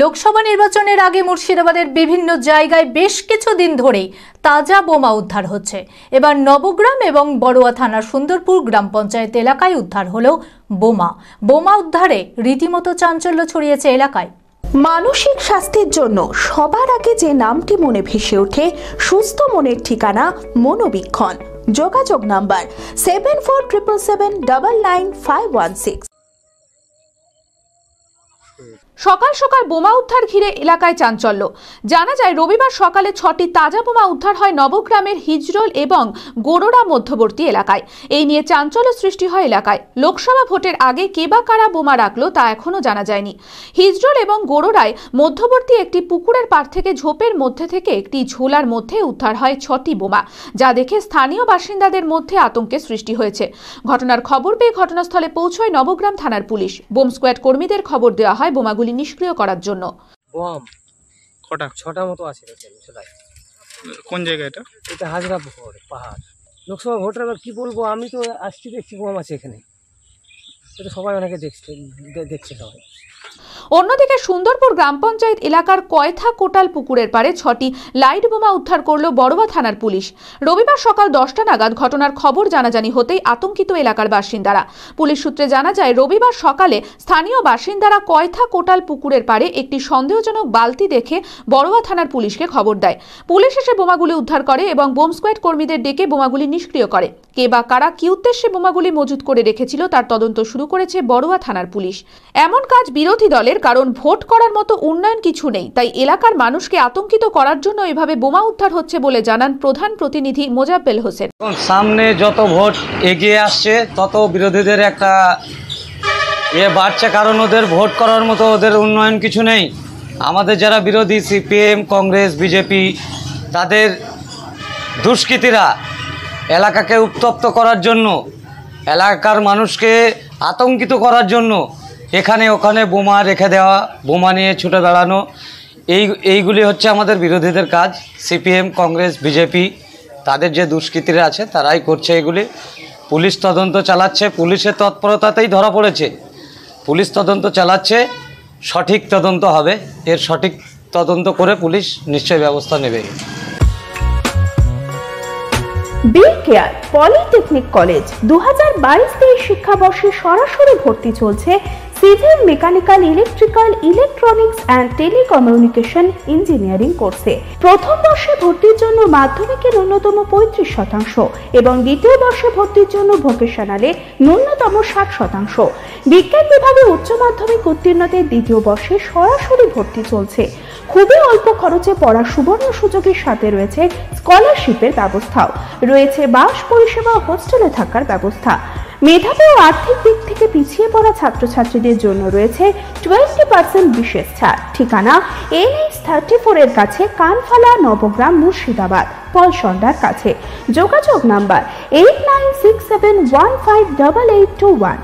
লোকসভা নির্বাচনের আগে মুর্শিদাবাদের বিভিন্ন জায়গায় বেশ কিছুদিন ধরেই তাজা বোমা উদ্ধার হচ্ছে। এবার নবগ্রাম এবং বড়ুয়া থানার সুন্দরপুর গ্রাম পঞ্চায়েত এলাকায় উদ্ধার হলো বোমা। বোমা উদ্ধারে রীতিমতো চাঞ্চল্য ছড়িয়েছে এলাকায়। মানসিক স্বাস্থ্যের জন্য সবার আগে যে নামটি মনে ভেসে ওঠে, সুস্থ মনের ঠিকানা মনোবীক্ষণ। যোগাযোগ number seven four triple seven double nine five one six সকাল সকাল বোমা উদ্ধার ঘিরে এলাকায় চাঞ্চল্য। জানা যায়, রবিবার সকালে ছটি তাজা বোমা উদ্ধার হয় নবগ্রামের হিজরোল এবং গোড়োড়া মধ্যবর্তী এলাকায়। এই নিয়ে চাঞ্চল্য সৃষ্টি হয় এলাকায়। লোকসভা ভোটের আগে কে বা কারা বোমা রাখল তা এখনও জানা যায়নি। হিজরোল এবং গোড়োড়ায় মধ্যবর্তী একটি পুকুরের পাড় থেকে ঝোপের মধ্যে থেকে একটি ঝোলার মধ্যে উদ্ধার হয় ছটি বোমা, যা দেখে স্থানীয় বাসিন্দাদের মধ্যে আতঙ্কের সৃষ্টি হয়েছে। ঘটনার খবর পেয়ে ঘটনাস্থলে পৌঁছয় নবগ্রাম থানার পুলিশ। বোম স্কোয়াড কর্মীদের খবর দেওয়া হয় বোমাগুলি নিষ্ক্রিয় করার জন্য। বম। কটা? ছটা মতো আছে কোন জায়গা এটা? এটা হাজরা পুকুর পাহাড়। লোকসভা ভোটের এবার কী বলব? আমি তো আসছি দেখছি বোম আছে এখানে। এটা সবাই অনেকে দেখছে দেখছে সবাই। অন্যদিকে সুন্দরপুর গ্রাম পঞ্চায়েত এলাকার কয়থা কোটাল পুকুরের পাড়ে ছটি লাইট বোমা উদ্ধার করল বড়ুয়া থানার পুলিশ। রবিবার সকাল দশটা নাগাদ ঘটনার খবর জানাজানি হতেই আতঙ্কিত এলাকার বাসিন্দারা। পুলিশ সূত্রে জানা যায়, রবিবার সকালে স্থানীয় বাসিন্দারা কয়থা কোটাল পুকুরের পাড়ে একটি সন্দেহজনক বালতি দেখে বড়ুয়া থানার পুলিশকে খবর দেয়। পুলিশ এসে বোমাগুলি উদ্ধার করে এবং বোম স্কোয়াড কর্মীদের ডেকে বোমাগুলি নিষ্ক্রিয় করে। কে বা কারা কি উদ্দেশ্যে বোমাগুলি মজুত করে রেখেছিল তার তদন্ত শুরু করেছে বড়ুয়া থানার পুলিশ। এমন কাজ বিরোধী দলের কারণ ভোট করার মতো উন্নয়ন কিছু নেই, তাই এলাকার মানুষকে আতঙ্কিত করার জন্য এভাবে বোমা উদ্ধার হচ্ছে বলে জানান প্রধান প্রতিনিধি মোজাব্বেল হোসেন। সামনে যত ভোট এগিয়ে আসছে, তত বিরোধীদের একটা ইয়ে বাড়ছে, কারণ ওদের ভোট করার মতো ওদের উন্নয়ন কিছু নেই। আমাদের যারা বিরোধী, সিপিএম, কংগ্রেস, বিজেপি, তাদের দুষ্কৃতীরা এলাকাকে উত্তপ্ত করার জন্য, এলাকার মানুষকে আতঙ্কিত করার জন্য এখানে, ওখানে বোমা রেখে দেওয়া, বোমা নিয়ে ছুটে বেড়ানো, এই, এইগুলি হচ্ছে আমাদের বিরোধীদের কাজ। সিপিএম, কংগ্রেস, বিজেপি, তাদের যে দুষ্কৃতীরা আছে, তারাই করছে এগুলি। পুলিশ তদন্ত চালাচ্ছে। পুলিশের তৎপরতাতেই ধরা পড়েছে। পুলিশ তদন্ত চালাচ্ছে। সঠিক তদন্ত হবে। এর সঠিক তদন্ত করে পুলিশ নিশ্চয়ই ব্যবস্থা নেবে। বি কেয়ার পলিটেকনিক কলেজ দু হাজার বাইশ তেইশ শিক্ষাবর্ষে সরাসরি ভর্তি চলছে civil, mechanical, electrical, electronics and telecommunication engineering কোর্সে। প্রথম বর্ষে ভর্তির জন্য মাধ্যমিকে ন্যূনতম পঁয়ত্রিশ শতাংশ এবং দ্বিতীয় বর্ষে ভর্তির জন্য ভোকেশনালে ন্যূনতম ষাট শতাংশ। বিজ্ঞান বিভাগে উচ্চ মাধ্যমিক উত্তীর্ণদের দ্বিতীয় বর্ষে সরাসরি ভর্তি চলছে। খুবই অল্প খরচে পড়ার সুবর্ণ সুযোগের সাথে রয়েছে স্কলারশিপের ব্যবস্থাও। রয়েছে বাস, পরিষেবা, হোস্টেলে থাকার ব্যবস্থা। মেধাবী ও আর্থিক দিক থেকে পিছিয়ে পড়া ছাত্রছাত্রীদের জন্য রয়েছে টোয়েন্টি পার্সেন্ট বিশেষ ছাড়। ঠিকানা এন এইচ থার্টি ফোরের কাছে কানফালা, নবগ্রাম, মুর্শিদাবাদ, পলসন্ডার কাছে। যোগাযোগ number eight nine six seven one five double eight two one.